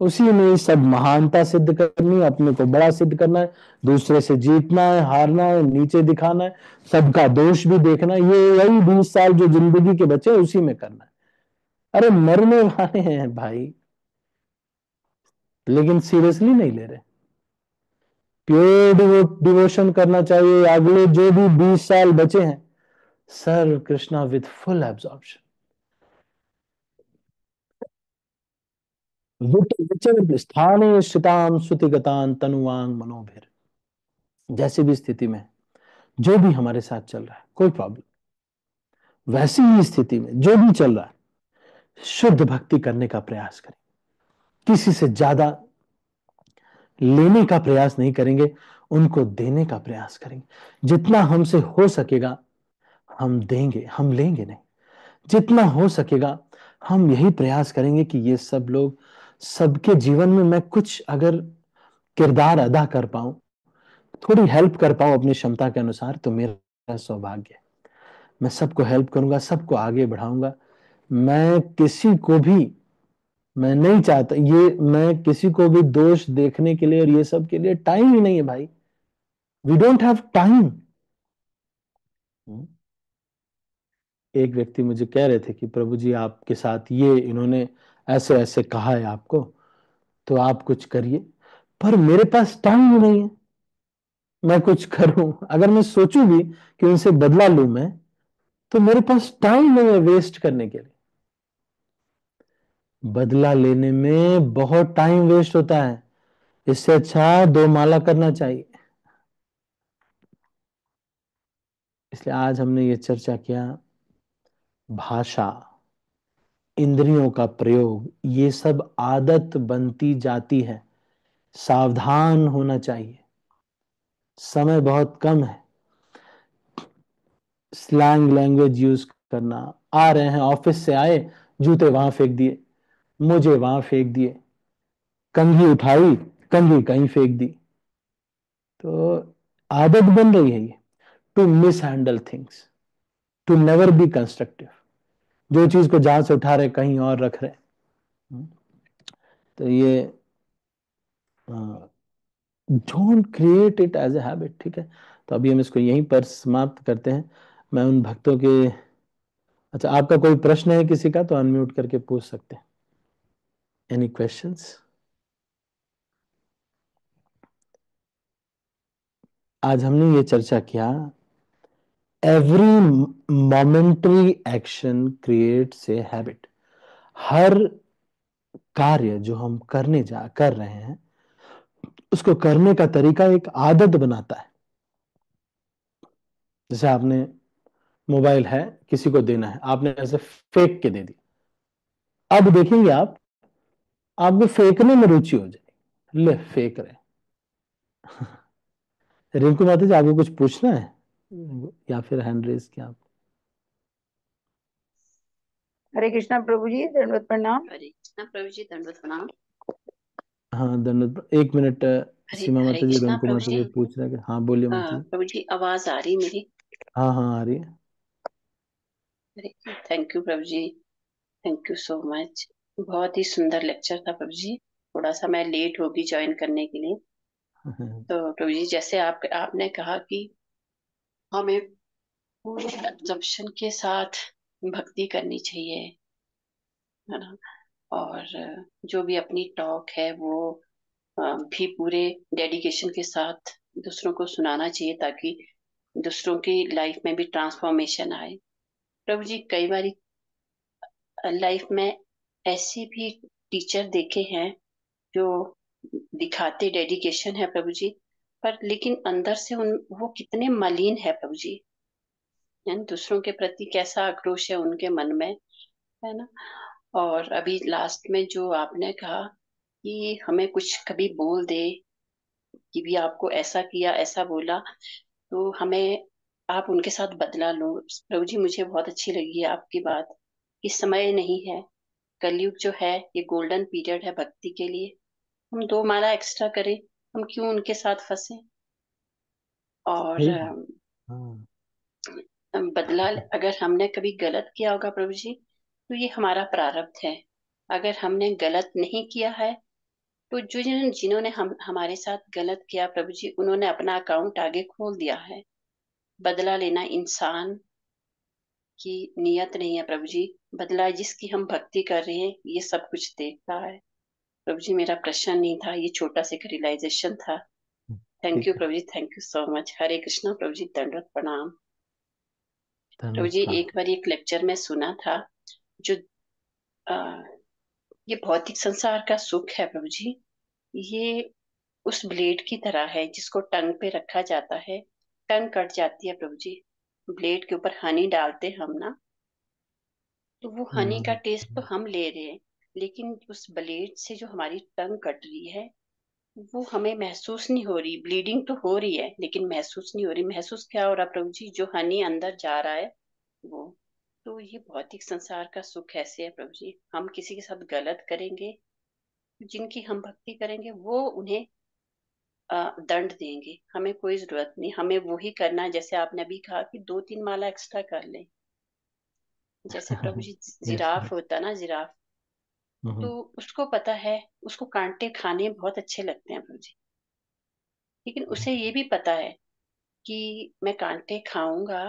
उसी में सब महानता सिद्ध करनी, अपने को बड़ा सिद्ध करना है, दूसरे से जीतना है, हारना है, नीचे दिखाना है, सबका दोष भी देखना है। ये यही बीस साल जो ज़िंदगी के बचे उसी में करना है। अरे मरने वाले हैं भाई। लेकिन सीरियसली नहीं ले रहे। प्योर डिवोशन करना चाहिए। अगले जो भी बीस साल बचे हैं स्थाने स्थिताम सुतिगतान तनुवांग मनोभिर जैसी भी स्थिति में, जो भी हमारे साथ चल रहा है, कोई प्रॉब्लम वैसी ही स्थिति में, जो भी चल रहा है, शुद्ध भक्ति करने का प्रयास करें। किसी से ज़्यादा लेने का प्रयास नहीं करेंगे, उनको देने का प्रयास करेंगे। जितना हमसे हो सकेगा हम देंगे, हम लेंगे नहीं। जितना हो सकेगा, हम यही प्रयास करेंगे कि ये सब लोग, सबके जीवन में मैं कुछ अगर किरदार अदा कर पाऊँ, थोड़ी हेल्प कर पाऊँ अपनी क्षमता के अनुसार तो मेरा सौभाग्य मैं सबको हेल्प करूँगा, सबको आगे बढ़ाऊँगा। मैं किसी को भी, मैं नहीं चाहता, ये मैं किसी को भी दोष देखने के लिए और ये सब के लिए टाइम ही नहीं है भाई। वी डोंट हैव टाइम एक व्यक्ति मुझे कह रहे थे कि, प्रभु जी, आपके साथ ये इन्होंने ऐसे ऐसे कहा है आपको तो आप कुछ करिए। पर मेरे पास टाइम नहीं है। मैं कुछ करूँ? अगर मैं सोचूं भी कि उनसे बदला लू मैं तो मेरे पास टाइम नहीं है वेस्ट करने के लिए। बदला लेने में बहुत टाइम वेस्ट होता है। इससे अच्छा दो माला करना चाहिए। इसलिए आज हमने ये चर्चा किया। भाषा, इंद्रियों का प्रयोग, ये सब आदत बनती जाती है। सावधान होना चाहिए। समय बहुत कम है। स्लैंग लैंग्वेज यूज़ करना। आ रहे हैं ऑफ़िस से आए, जूते वहाँ फेंक दिए मुझे वहाँ फेंक दिए, कंघी उठाई, कंघी कहीं फेंक दी। तो आदत बन रही है ये। To mishandle things to never be constructive जो चीज़ को जहाँ से उठा रहे कहीं और रख रहे। तो ये don't create it as a habit ठीक है? तो अभी हम इसको यहीं पर समाप्त करते हैं। मैं उन भक्तों के अच्छा आपका कोई प्रश्न है किसी का तो अनम्यूट करके पूछ सकते हैं। एनी क्वेश्चंस आज हमने ये चर्चा किया every momentary action creates a habit हर कार्य जो हम करने जा, कर रहे हैं, उसको करने का तरीका एक आदत बनाता है। जैसे आपने मोबाइल है, किसी को देना है, आपने ऐसे फेंक के दे दी। अब देखेंगे आप, आपको फेंकने में रुचि हो जाएगी ले, फेंक रहे रिंकू माता जी, आपको कुछ पूछना है? या फिर हैंड रेस किया आप
हरे कृष्णा प्रभु जी दंडवत प्रणाम।
हरे कृष्णा प्रभु जी दंडवत प्रणाम।
हाँ धन्यवाद एक मिनट सीमा
हरे
माता जी
कृष्णा
रिंकू
प्रभु
माता जी। पूछ रहे हैं हाँ बोलिए
हाँ,
माता
प्रभु जी आवाज़ आ रही मेरी?
हाँ हाँ आ रही है।
Thank you Prabhu ji. Thank you so much बहुत ही सुंदर लेक्चर था प्रभु जी। थोड़ा सा मैं लेट होगी ज्वाइन करने के लिए। तो प्रभु जी जैसे आप आपने कहा कि हमें पूरे एब्जॉर्प्शन के साथ भक्ति करनी चाहिए, है ना? और जो भी अपनी टॉक है, वो भी पूरे डेडिकेशन के साथ दूसरों को सुनाना चाहिए ताकि दूसरों की लाइफ में भी ट्रांसफॉर्मेशन आए। प्रभु जी, कई बार लाइफ में ऐसे भी टीचर देखे हैं जो दिखाते डेडिकेशन है प्रभु जी पर लेकिन अंदर से उन, वो कितने मलिन है प्रभु जी दूसरों के प्रति कैसा आक्रोश है उनके मन में, है ना? और अभी लास्ट में जो आपने कहा कि हमें कुछ कभी बोल दे, कि भी आपको ऐसा किया, ऐसा बोला तो हमें आप उनके साथ बदला लो। प्रभु जी मुझे बहुत अच्छी लगी है आपकी बात। कि समय नहीं है। कलयुग जो है, ये गोल्डन पीरियड है भक्ति के लिए। हम दो माला एक्स्ट्रा करें। हम क्यों उनके साथ फंसे? और
हाँ।
बदला अगर हमने कभी गलत किया होगा प्रभु जी तो ये हमारा प्रारब्ध है। अगर हमने गलत नहीं किया है तो जो जिन जिन्होंने हम हमारे साथ गलत किया प्रभु जी उन्होंने अपना अकाउंट आगे खोल दिया है। बदला लेना इंसान की नियत नहीं है प्रभु जी। बदला जिसकी हम भक्ति कर रहे हैं ये सब कुछ देखता है। प्रभु जी मेरा प्रश्न नहीं था ये छोटा सा रियलाइजेशन था। Thank you Prabhu ji thank you so much हरे कृष्णा प्रभु जी दंडवत प्रणाम। प्रभु जी एक बार एक लेक्चर में सुना था जो आ, ये भौतिक संसार का सुख है प्रभु जी ये उस ब्लेड की तरह है जिसको टंग पे रखा जाता है। टंग कट जाती है प्रभु जी ब्लेड के ऊपर हनी डालते हम ना तो वो हनी का टेस्ट तो हम ले रहे हैं। लेकिन उस ब्लेड से जो हमारी टंग कट रही है वो हमें महसूस नहीं हो रही। ब्लीडिंग तो हो रही है लेकिन महसूस नहीं हो रही। महसूस क्या हो रहा प्रभु जी? जो हनी अंदर जा रहा है वो। तो ये भौतिक संसार का सुख ऐसे है प्रभु जी? हम किसी के साथ गलत करेंगे जिनकी हम भक्ति करेंगे वो उन्हें दंड देंगे। हमें कोई ज़रूरत नहीं। हमें वो ही करना है। जैसे आपने अभी कहा कि दो तीन माला एक्स्ट्रा कर लें। जैसे प्रभु जी जिराफ होता ना जिराफ तो उसको पता है उसको कांटे खाने बहुत अच्छे लगते हैं जी। लेकिन उसे ये भी पता है कि मैं कांटे खाऊँगा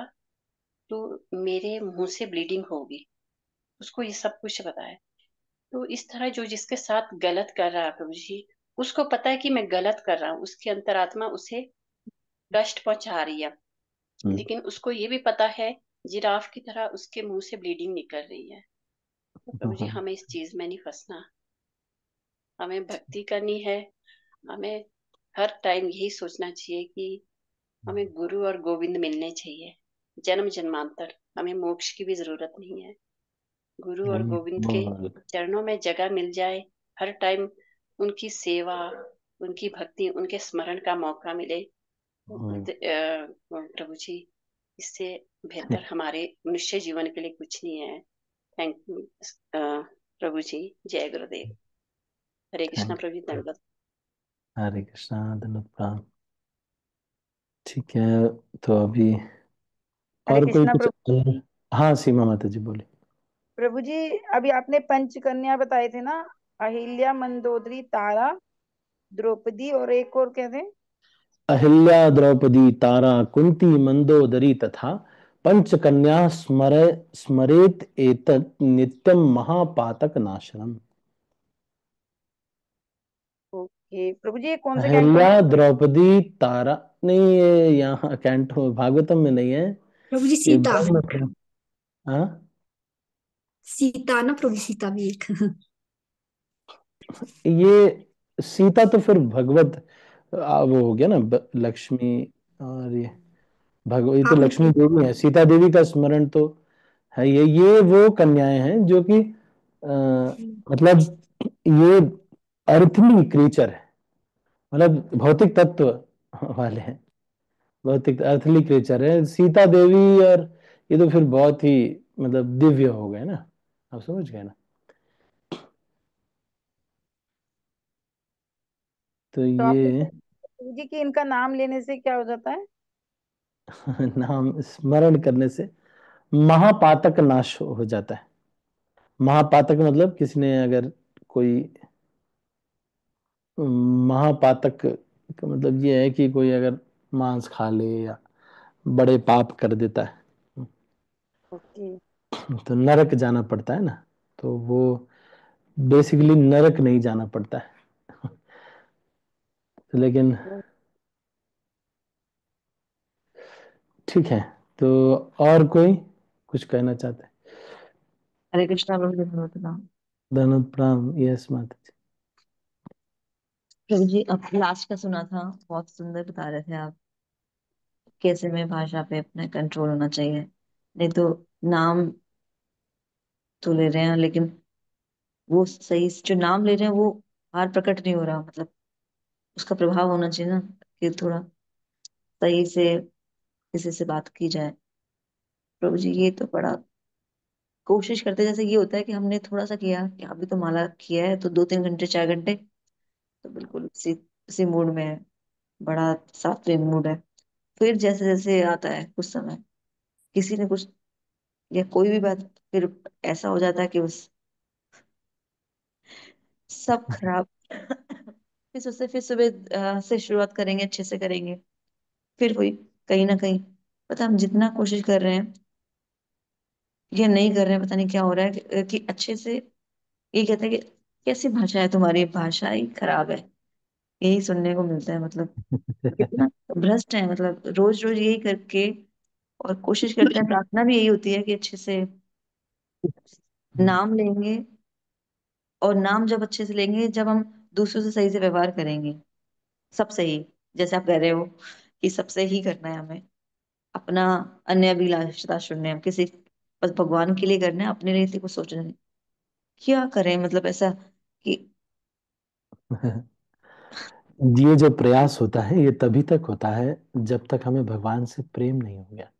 तो मेरे मुँह से ब्लीडिंग होगी। उसको ये सब कुछ पता है। तो इस तरह जो जिसके साथ गलत कर रहा है प्रभु जी उसको पता है कि मैं गलत कर रहा हूँ। उसकी अंतरात्मा उसे कष्ट पहुँचा रही है। लेकिन उसको ये भी पता है जिराफ की तरह उसके मुँह से ब्लीडिंग निकल रही है। प्रभु जी हमें इस चीज़ में नहीं फंसना। हमें भक्ति करनी है। हमें हर टाइम यही सोचना चाहिए कि हमें गुरु और गोविंद मिलने चाहिए जन्म जन्मांतर। हमें मोक्ष की भी ज़रूरत नहीं है। गुरु और गोविंद के चरणों में जगह मिल जाए हर टाइम उनकी सेवा उनकी भक्ति उनके स्मरण का मौका मिले प्रभु जी इससे बेहतर हमारे मनुष्य जीवन के लिए कुछ नहीं है। थैंक यू प्रभु जी जय गुरुदेव हरे कृष्णा प्रभु जी धन्यवाद
हरे कृष्णा धन्यवाद ठीक है तो अभी और कोई कुछ हाँ सीमा माता जी बोले
प्रभु जी अभी आपने पंचकन्या बताए थे ना? अहिल्या मंदोदरी तारा द्रौपदी और एक और क्या थे?
अहिल्या द्रौपदी तारा कुंती मंदोदरी तथा पंचकन्या स्मरे स्मरेत एतत् नित्यम महापातक नाशनम
ओके प्रभु जी कौन से कैंटो
द्रौपदी तारा नहीं ये यहाँ कैंटो भागवतम में नहीं है।
प्रभु जी
ये
सीता।
हाँ?
सीता ना प्रभु सीता भी एक।
ये सीता तो फिर भगवत वो हो गया ना लक्ष्मी और ये। भगव ये तो लक्ष्मी देवी है सीता देवी का स्मरण तो है ये ये वो कन्याएँ हैं जो कि मतलब ये अर्थली क्रीचर है मतलब भौतिक तत्व वाले हैं भौतिक अर्थली क्रीचर है सीता देवी और ये तो फिर बहुत ही मतलब दिव्य हो गए ना आप समझ गए ना? तो
तो
ये
जी कि इनका नाम लेने से क्या हो जाता है?
नाम स्मरण करने से महापातक नाश हो जाता है। महापातक मतलब किसी ने अगर कोई महापातक का मतलब ये है कि कोई अगर मांस खा ले या बड़े पाप कर देता है। तो नरक जाना पड़ता है ना तो वो बेसिकली नरक नहीं जाना पड़ता है। लेकिन ठीक है तो और कोई कुछ कहना चाहते हैं?
हरे कृष्णा प्रभु प्रणाम।
प्राण यस माता जी
प्रभु जी अब लास्ट का सुना था बहुत सुंदर बता रहे थे आप कैसे में भाषा पे अपना कंट्रोल होना चाहिए। नहीं तो नाम तो ले रहे हैं लेकिन वो सही जो नाम ले रहे हैं वो बाहर प्रकट नहीं हो रहा मतलब उसका प्रभाव होना चाहिए ना कि थोड़ा सही से किसी से बात की जाए। प्रभु जी, ये तो बड़ा कोशिश करते जैसे ये होता है कि हमने थोड़ा सा किया, कि अभी तो माला किया है तो दो तीन घंटे, चार घंटे तो बिल्कुल उसी उसी मूड में है। बड़ा सात्विक मूड है। फिर जैसे जैसे आता है कुछ समय, किसी ने कुछ या कोई भी बात, फिर ऐसा हो जाता है कि बस सब खराब। फिर उससे, फिर सुबह से शुरुआत करेंगे, अच्छे से करेंगे। फिर वही कहीं ना कहीं पता हम जितना कोशिश कर रहे हैं या नहीं कर रहे हैं पता नहीं क्या हो रहा है कि, कि अच्छे से ये कहते हैं कि कैसी भाषा है तुम्हारी? भाषा ही खराब है। यही सुनने को मिलता है मतलब। कितना भ्रष्ट है मतलब रोज रोज यही करके और कोशिश करते हैं प्रार्थना भी यही होती है कि अच्छे से नाम लेंगे और नाम जब अच्छे से लेंगे जब हम दूसरों से सही से व्यवहार करेंगे सब सही जैसे आप कह रहे हो। कि सबसे ही करना है हमें। अपना अन्य अभिलाषता हम किसी बस भगवान के लिए करना है, अपने लिए कुछ सोचना नहीं। क्या करें? मतलब ऐसा कि
ये जो प्रयास होता है, ये तभी तक होता है जब तक हमें भगवान से प्रेम नहीं हो गया।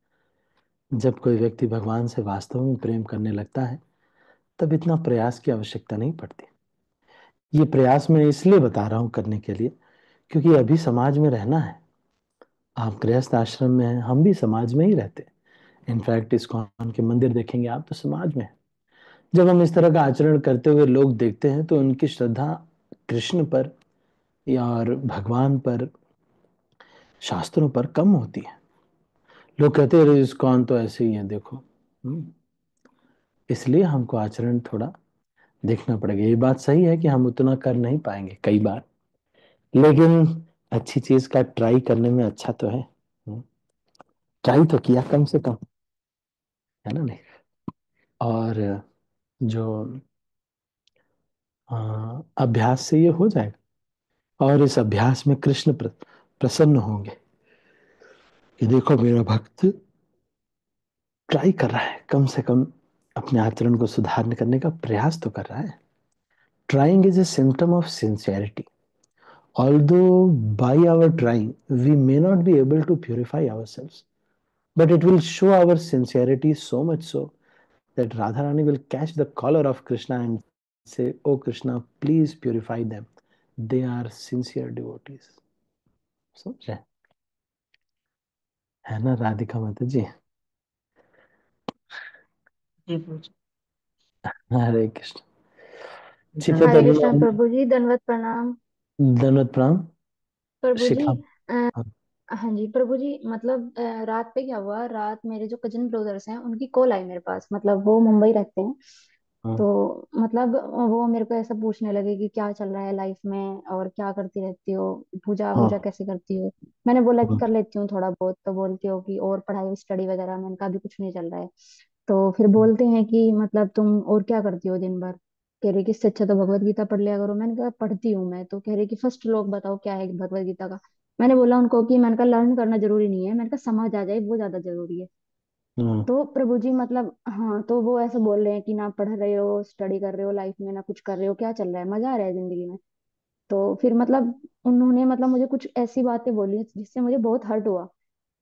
जब कोई व्यक्ति भगवान से वास्तव में प्रेम करने लगता है, तब इतना प्रयास की आवश्यकता नहीं पड़ती। ये प्रयास मैं इसलिए बता रहा हूँ करने के लिए, क्योंकि अभी समाज में रहना है। आप गृहस्थ आश्रम में हैं हम भी समाज में ही रहते हैं। इनफैक्ट इस्कॉन के मंदिर देखेंगे आप तो समाज में जब हम इस तरह का आचरण करते हुए लोग देखते हैं तो उनकी श्रद्धा कृष्ण पर या और भगवान पर शास्त्रों पर कम होती है। लोग कहते हैं इस्कॉन तो ऐसे ही है देखो। हम्म, इसलिए हमको आचरण थोड़ा देखना पड़ेगा। ये बात सही है कि हम उतना कर नहीं पाएँगे कई बार। लेकिन अच्छी चीज़ का ट्राई करने में अच्छा तो है। ट्राई तो किया कम से कम है ना नहीं? और जो अभ्यास से ये हो जाएगा। और इस अभ्यास में कृष्ण प्र, प्रसन्न होंगे। कि देखो मेरा भक्त ट्राई कर रहा है। कम से कम अपने आचरण को सुधारने करने का प्रयास तो कर रहा है। Trying is a symptom of sincerity although by our trying we may not be able to purify ourselves but it will show our sincerity so much so that radharani will catch the collar of krishna and say oh krishna please purify them they are sincere devotees समझ रहे हैं? है ना राधिका माता जी
जी प्रभु जी
हरे कृष्ण ठीक है तो
हरे
अभी
कृष्णा
हम
प्रभु जी दंडवत प्रणाम
धन्यवाद प्रणाम
प्रभु जी
शिखा।
अ,
हाँ।
हाँ जी प्रभु जी मतलब अ, रात पे क्या हुआ? रात मेरे जो कजिन ब्रदर्स हैं उनकी कॉल आई मेरे पास। मतलब वो मुंबई रहते हैं।
हाँ।
तो मतलब वो मेरे को ऐसा पूछने लगे कि क्या चल रहा है लाइफ में और क्या करती रहती हो? पूजा
हाँ।
वूजा कैसे करती हो? मैंने बोला कि
हाँ।
कर लेती हूँ थोड़ा बहुत। तो बोलती हो कि और पढ़ाई स्टडी वगैरह में कहा अभी कुछ नहीं चल रहा है। तो फिर बोलते हैं कि मतलब तुम और क्या करती हो दिन भर? कह रही कि इससे अच्छा तो भगवत गीता पढ़ लिया करो। मैंने कहा पढ़ती हूँ मैं। तो कह रही कि फ़र्स्ट श्लोक बताओ क्या है भगवत गीता का? मैंने बोला उनको कि मैंने कहा लर्न करना ज़रूरी नहीं है। मैंने कहा समझ आ जाए वो ज़्यादा ज़रूरी है।
हम्म
तो प्रभु जी मतलब हाँ तो वो ऐसे बोल रहे हैं कि ना पढ़ रहे हो स्टडी कर रहे हो लाइफ में ना कुछ कर रहे हो क्या चल रहा है? मज़ा आ रहा है ज़िंदगी में। तो फिर मतलब उन्होंने मतलब मुझे कुछ ऐसी बातें बोली जिससे मुझे बहुत हर्ट हुआ।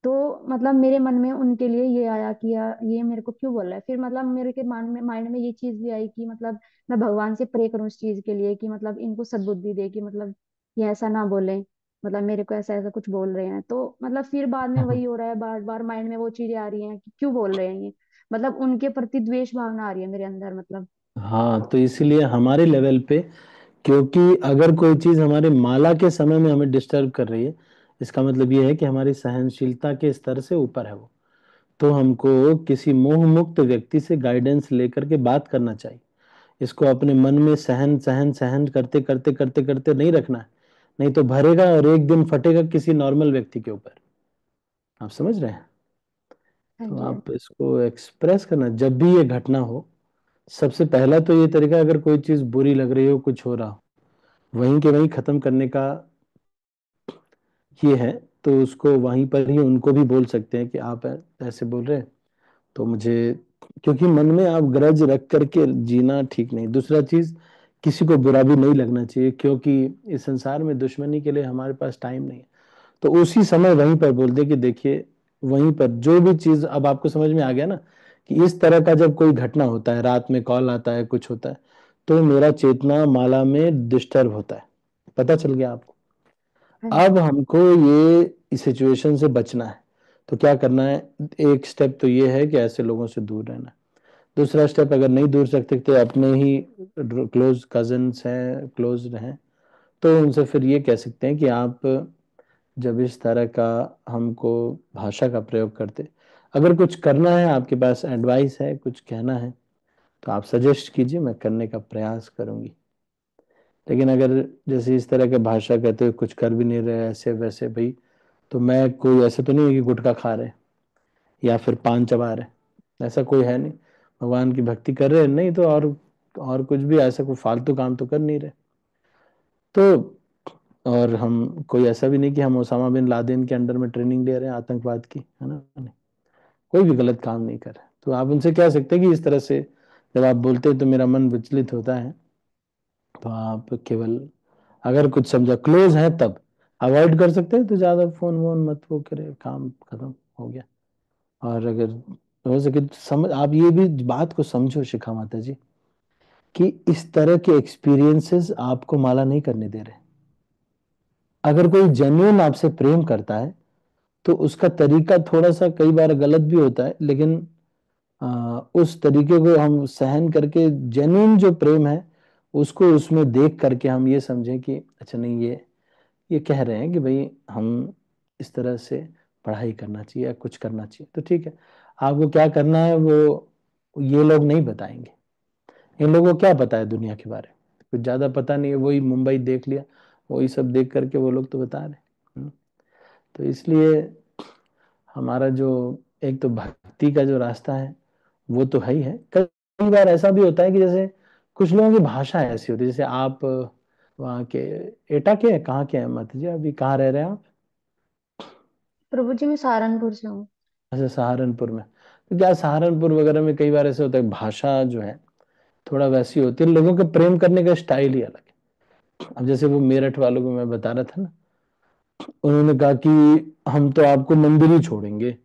तो मतलब मेरे मन में उनके लिए ये आया कि यार ये मेरे को क्यों बोल रहा है? फिर मतलब मेरे के माइंड में माइंड में ये चीज़ भी आई कि मतलब मैं भगवान से प्रे करूँ इस चीज़ के लिए कि मतलब इनको सद्बुद्धि दे कि मतलब ये ऐसा ना बोले मतलब मेरे को ऐसा ऐसा कुछ बोल रहे हैं। तो मतलब फिर बाद में वही हो रहा है बार बार माइंड में वो चीज़ें आ रही हैं कि क्यों बोल रहे हैं ये? मतलब उनके प्रति द्वेष भावना आ रही है मेरे अंदर मतलब।
हाँ तो इसीलिए हमारे लेवल पे क्योंकि अगर कोई चीज़ हमारे माला के समय में हमें डिस्टर्ब कर रही है इसका मतलब ये है कि हमारी सहनशीलता के स्तर से ऊपर है वो। तो हमको किसी मोह मुक्त व्यक्ति से गाइडेंस लेकर के बात करना चाहिए। इसको अपने मन में सहन सहन सहन करते करते करते करते नहीं रखना है। नहीं तो भरेगा और एक दिन फटेगा किसी नॉर्मल व्यक्ति के ऊपर। आप समझ रहे हैं?
हाँ
तो आप इसको एक्सप्रेस करना। जब भी ये घटना हो सबसे पहला तो ये तरीका अगर कोई चीज़ बुरी लग रही हो कुछ हो रहा हो वहीं के वहीं खत्म करने का ये है तो उसको वहीं पर ही उनको भी बोल सकते हैं कि आप ऐसे बोल रहे हैं। तो मुझे, क्योंकि मन में आप ग्रज रख करके जीना ठीक नहीं। दूसरा चीज़, किसी को बुरा भी नहीं लगना चाहिए, क्योंकि इस संसार में दुश्मनी के लिए हमारे पास टाइम नहीं है। तो उसी समय वहीं पर बोल दे कि देखिए, वहीं पर जो भी चीज़ अब आपको समझ में आ गया ना, कि इस तरह का जब कोई घटना होता है, रात में कॉल आता है, कुछ होता है तो मेरा चेतना माला में डिस्टर्ब होता है। पता चल गया आपको? अब हमको ये सिचुएशन से बचना है। तो क्या करना है? एक स्टेप तो ये है कि ऐसे लोगों से दूर रहना दूसरा स्टेप अगर नहीं दूर सकते तो अपने ही क्लोज कजन्स हैं क्लोज हैं। तो उनसे फिर ये कह सकते हैं कि आप जब इस तरह का हमको भाषा का प्रयोग करते, अगर कुछ करना है, आपके पास एडवाइस है, कुछ कहना है तो आप सजेस्ट कीजिए, मैं करने का प्रयास करूँगी। लेकिन अगर जैसे इस तरह के भाषा कहते हुए कुछ कर भी नहीं रहे ऐसे वैसे भाई तो मैं कोई, ऐसा तो नहीं है कि गुटखा खा रहे या फिर पान चबा रहे, ऐसा कोई है नहीं। भगवान की भक्ति कर रहे हैं, नहीं तो और और कुछ भी, ऐसा कोई फालतू काम तो कर नहीं रहे। तो और हम, कोई ऐसा भी नहीं कि हम ओसामा बिन लादेन के अंडर में ट्रेनिंग ले रहे हैं आतंकवाद की, है ना? कोई भी गलत काम नहीं कर रहे। तो आप उनसे कह सकते हैं कि इस तरह से जब आप बोलते हैं तो मेरा मन विचलित होता है। तो आप केवल अगर कुछ समझा क्लोज है तब। अवॉइड कर सकते हैं तो ज़्यादा फ़ोन वोन मत वो करे काम खत्म हो गया। और अगर हो सके तो समझ आप ये भी बात को समझो शिखा माता जी कि इस तरह के एक्सपीरियंसेस आपको माला नहीं करने दे रहे। अगर कोई जेन्युइन आपसे प्रेम करता है तो उसका तरीका थोड़ा सा कई बार गलत भी होता है लेकिन आ, उस तरीके को हम सहन करके जेन्युइन जो प्रेम है उसको उसमें देख करके हम ये समझें कि अच्छा नहीं, ये ये कह रहे हैं कि भाई हम इस तरह से पढ़ाई करना चाहिए या कुछ करना चाहिए। तो ठीक है, आपको क्या करना है वो, ये लोग नहीं बताएँगे। इन लोगों को क्या पता है दुनिया के बारे में? कुछ ज़्यादा पता नहीं है, वही मुंबई देख लिया, वही सब देख करके वो लोग तो बता रहे हैं। तो इसलिए हमारा जो, एक तो भक्ति का जो रास्ता है, वो तो है ही है। कई बार ऐसा भी होता है कि जैसे कुछ लोगों की भाषा ऐसी होती है जैसे आप वहाँ के एटा के हैं? कहाँ के हैं मत जी? अभी कहाँ रह रहे हैं आप?
प्रभु जी मैं सहारनपुर से हूँ।
अच्छा सहारनपुर में। तो क्या सहारनपुर वगैरह में कई बार ऐसे होता है भाषा जो है थोड़ा वैसी होती है लोगों के प्रेम करने का स्टाइल ही अलग है। अब जैसे वो मेरठ वालों को मैं बता रहा था ना उन्होंने कहा कि हम तो आपको मंदिर ही छोड़ेंगे।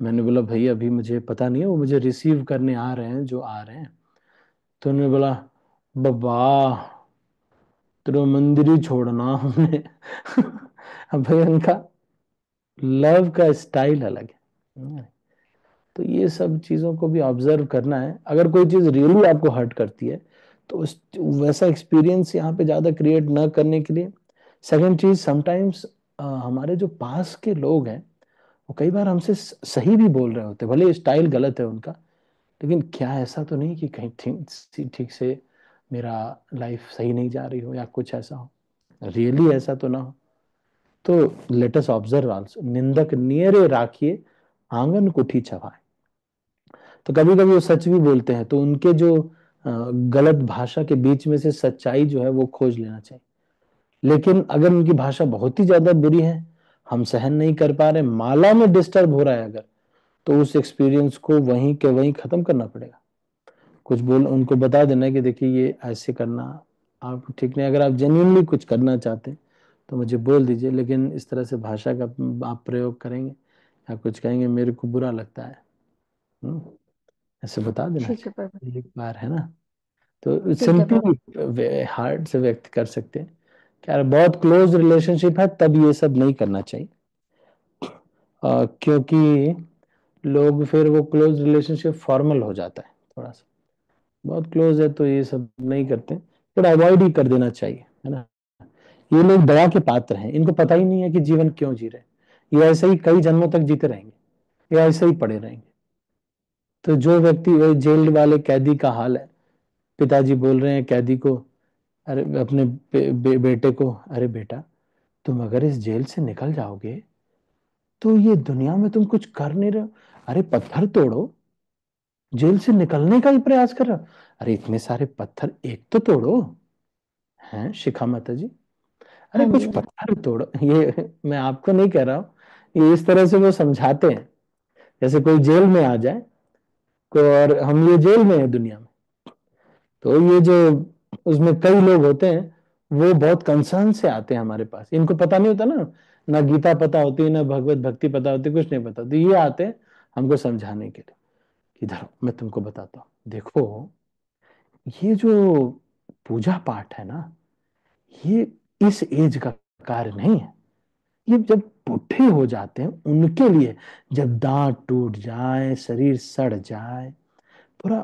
मैंने बोला भाई अभी मुझे पता नहीं है वो मुझे रिसीव करने आ रहे हैं जो आ रहे हैं। तो उन्होंने बोला, बाबा, तेरे मंदिर ही छोड़ना हमने। अब भाई उनका लव का स्टाइल अलग है। तो ये सब चीज़ों को भी ऑब्ज़र्व करना है। अगर कोई चीज़ रियली आपको हर्ट करती है तो उस, वैसा एक्सपीरियंस यहाँ पे ज़्यादा क्रिएट ना करने के लिए। सेकंड चीज़ समटाइम्स हमारे जो पास के लोग हैं, वो कई बार हमसे सही भी बोल रहे होते भले स्टाइल गलत है उनका लेकिन क्या ऐसा तो नहीं कि कहीं ठीक ठीक से मेरा लाइफ सही नहीं जा रही हो या कुछ ऐसा हो। रियली ऐसा तो ना हो। तो लेटस ऑब्ज़र्व आल्सो निंदक नियरे राखिए, आँगन कुठी छवाए तो कभी कभी वो सच भी बोलते हैं तो उनके जो गलत भाषा के बीच में से सच्चाई जो है वो खोज लेना चाहिए। लेकिन अगर उनकी भाषा बहुत ही ज़्यादा बुरी है, हम सहन नहीं कर पा रहे, माला में डिस्टर्ब हो रहा है अगर तो उस एक्सपीरियंस को वहीं के वहीं खत्म करना पड़ेगा। कुछ बोल उनको बता देना कि देखिए ये ऐसे करना आप ठीक नहीं अगर आप जेन्यूनली कुछ करना चाहते हैं तो मुझे बोल दीजिए लेकिन इस तरह से भाषा का आप प्रयोग करेंगे या कुछ कहेंगे मेरे को बुरा लगता है। हम्म, ऐसे बता देना। एक बार है ना? तो सिंपली हार्ट से व्यक्त कर सकते हैं क्या बहुत क्लोज रिलेशनशिप है तब ये सब नहीं करना चाहिए। आ, क्योंकि लोग फिर वो क्लोज रिलेशनशिप फॉर्मल हो जाता है थोड़ा सा। बहुत क्लोज है तो ये सब नहीं करते थोड़ा अवॉइड ही कर देना चाहिए है ना? ये लोग दया के पात्र हैं इनको पता ही नहीं है कि जीवन क्यों जी रहे ये ऐसे ही कई जन्मों तक जीते रहेंगे ये ऐसे ही पड़े रहेंगे। तो जो व्यक्ति जेल वाले कैदी का हाल है पिताजी बोल रहे हैं कैदी को अरे अपने बे, बे, बेटे को अरे बेटा तुम अगर इस जेल से निकल जाओगे तो ये दुनिया में तुम कुछ कर नहीं रहे अरे पत्थर तोड़ो। जेल से निकलने का ही प्रयास कर रहा। अरे इतने सारे पत्थर एक तो तोड़ो। हैं शिखा माता जी अरे हाँ कुछ पत्थर तोड़ो। ये मैं आपको नहीं कह रहा हूँ। ये इस तरह से वो समझाते हैं। जैसे कोई जेल में आ जाए और हम ये जेल में है दुनिया में। तो ये जो उसमें कई लोग होते हैं वो बहुत कंसर्न से आते हैं हमारे पास। इनको पता नहीं होता ना। ना गीता पता होती है ना भगवत भक्ति पता होती कुछ नहीं पता होती। ये आते हैं हमको समझाने के लिए इधर मैं तुमको बताता हूँ। देखो, ये जो पूजा पाठ है ना, ये इस एज का कार्य नहीं है। ये जब बुढ़े हो जाते हैं, उनके लिए जब दांत टूट जाए, शरीर सड़ जाए, पूरा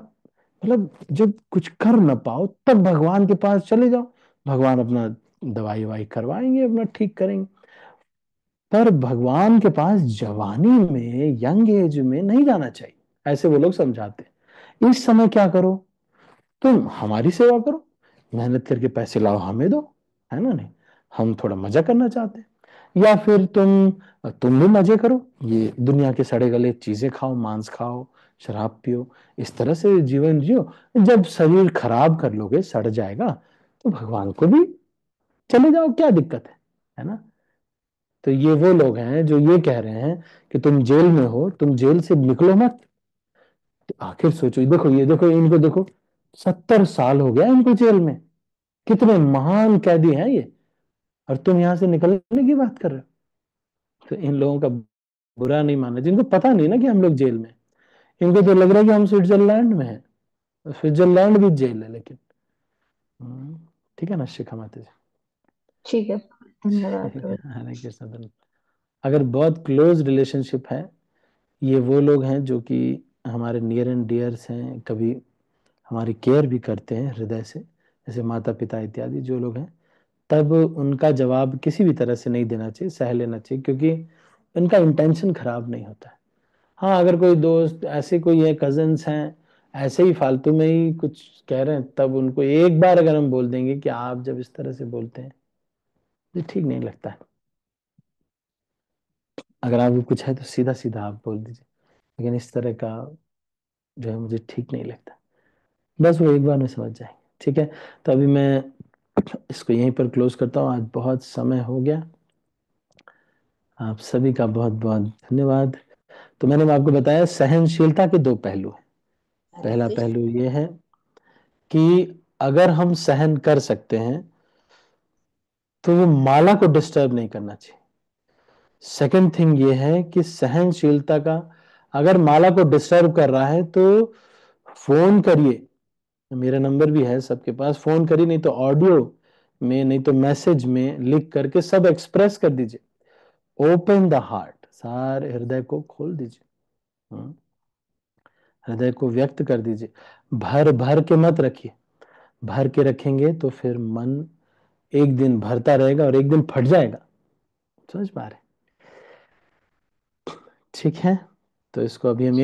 मतलब जब कुछ कर ना पाओ, तब भगवान के पास चले जाओ। भगवान अपना दवाई वाई करवाएँगे, अपना ठीक करेंगे। पर भगवान के पास जवानी में, यंग एज में नहीं जाना चाहिए। ऐसे वो लोग समझाते इस समय क्या करो? तुम हमारी सेवा करो। मेहनत करके पैसे लाओ, हमें दो। है ना नहीं? हम थोड़ा मज़ा करना चाहते हैं। या फिर तुम तुम भी मज़े करो। ये दुनिया के सड़े गले चीज़ें खाओ, मांस खाओ, शराब पियो। इस तरह से जीवन जियो। जब शरीर खराब कर लोगे, सड़ जाएगा तो भगवान को भी चले जाओ। क्या दिक्कत है? है ना? तो ये वो लोग हैं जो ये कह रहे हैं कि तुम जेल में हो तुम जेल से निकलो मत। तो आखिर सोचो देखो ये देखो इनको देखो सत्तर साल हो गया इनको जेल में। कितने महान कैदी हैं ये। और तुम यहाँ से निकलने की बात कर रहे हो। तो इन लोगों का बुरा नहीं माना जिनको पता नहीं ना कि हम लोग जेल में इनको तो लग रहा है कि हम स्विट्जरलैंड में है। स्विट्जरलैंड भी जेल है लेकिन। हम्म, ठीक है ना शिखा माता जी
ठीक है।
हरे कृष्ण अगर बहुत क्लोज रिलेशनशिप है, ये वो लोग हैं जो कि हमारे नियर एंड डियर्स हैं, कभी हमारी केयर भी करते हैं हृदय से, जैसे माता पिता इत्यादि जो लोग हैं, तब उनका जवाब किसी भी तरह से नहीं देना चाहिए, सह लेना चाहिए, क्योंकि उनका इंटेंशन खराब नहीं होता है। हाँ अगर कोई दोस्त, ऐसे कोई है कजन्स हैं, ऐसे ही फालतू में ही कुछ कह रहे हैं, तब उनको एक बार अगर हम बोल देंगे कि आप जब इस तरह से बोलते हैं तो ठीक नहीं लगता है। अगर आपको कुछ है तो सीधा सीधा आप बोल दीजिए। लेकिन इस तरह का जो है मुझे ठीक नहीं लगता। बस वो एक बार में समझ जाएँगे ठीक है? तो अभी मैं इसको यहीं पर क्लोज करता हूँ। आज बहुत समय हो गया। आप सभी का बहुत बहुत धन्यवाद। तो मैंने आपको बताया सहनशीलता के दो पहलू हैं। पहला पहलू ये है कि अगर हम सहन कर सकते हैं तो वो माला को डिस्टर्ब नहीं करना चाहिए। सेकंड थिंग ये है कि सहनशीलता का, अगर माला को डिस्टर्ब कर रहा है तो फ़ोन करिए। मेरा नंबर भी है सबके पास फ़ोन करिए, नहीं तो ऑडियो में, नहीं तो मैसेज में लिख करके सब एक्सप्रेस कर दीजिए। ओपन द हार्ट सारे हृदय को खोल दीजिए। हाँ। हृदय को व्यक्त कर दीजिए। भर भर के मत रखिए। भर के रखेंगे तो फिर मन एक दिन भरता रहेगा और एक दिन फट जाएगा। समझ पा रहे ठीक है तो इसको अभी हम